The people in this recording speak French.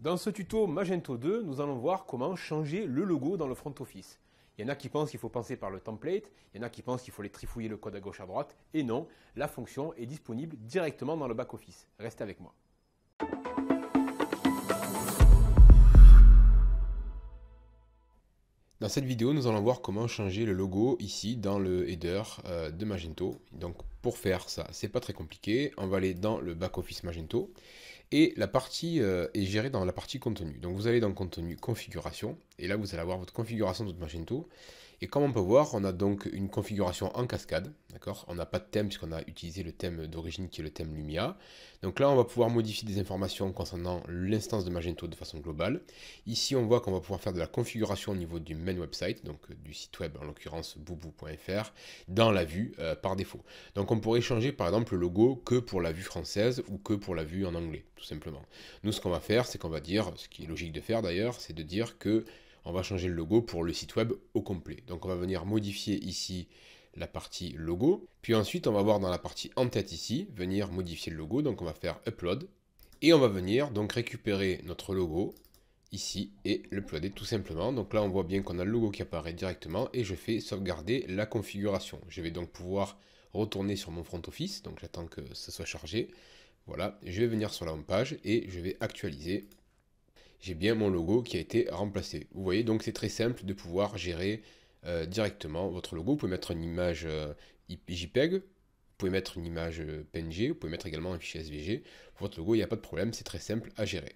Dans ce tuto Magento 2, nous allons voir comment changer le logo dans le front office. Il y en a qui pensent qu'il faut penser par le template, il y en a qui pensent qu'il faut les trifouiller le code à gauche à droite, et non, la fonction est disponible directement dans le back-office. Restez avec moi. Dans cette vidéo, nous allons voir comment changer le logo ici dans le header euh, de Magento. Pour faire ça, c'est pas très compliqué. On va aller dans le back-office Magento et la partie euh, est gérée dans la partie contenu. Donc vous allez dans contenu configuration et là vous allez avoir votre configuration de Magento et comme on peut voir, on a donc une configuration en cascade, d'accord? On n'a pas de thème puisqu'on a utilisé le thème d'origine qui est le thème Lumia. Donc là, on va pouvoir modifier des informations concernant l'instance de Magento de façon globale. Ici, on voit qu'on va pouvoir faire de la configuration au niveau du main website, donc euh, du site web, en l'occurrence boubou.fr, dans la vue euh, par défaut. Donc on pourrait changer par exemple le logo que pour la vue française ou que pour la vue en anglais, tout simplement. Nous, ce qu'on va faire, c'est qu'on va dire, ce qui est logique de faire d'ailleurs, c'est de dire que on va changer le logo pour le site web au complet. Donc on va venir modifier ici la partie logo. Puis ensuite, on va voir dans la partie en tête ici, venir modifier le logo. Donc on va faire upload. Et on va venir donc récupérer notre logo ici et l'uploader tout simplement. Donc là, on voit bien qu'on a le logo qui apparaît directement et je fais sauvegarder la configuration. Je vais donc pouvoir retourner sur mon front office. Donc j'attends que ce soit chargé. Voilà, je vais venir sur la home page et je vais actualiser j'ai bien mon logo qui a été remplacé. Vous voyez, donc c'est très simple de pouvoir gérer euh, directement votre logo. Vous pouvez mettre une image euh, JPEG, vous pouvez mettre une image euh, PNG, vous pouvez mettre également un fichier SVG. Votre logo, il n'y a pas de problème, c'est très simple à gérer.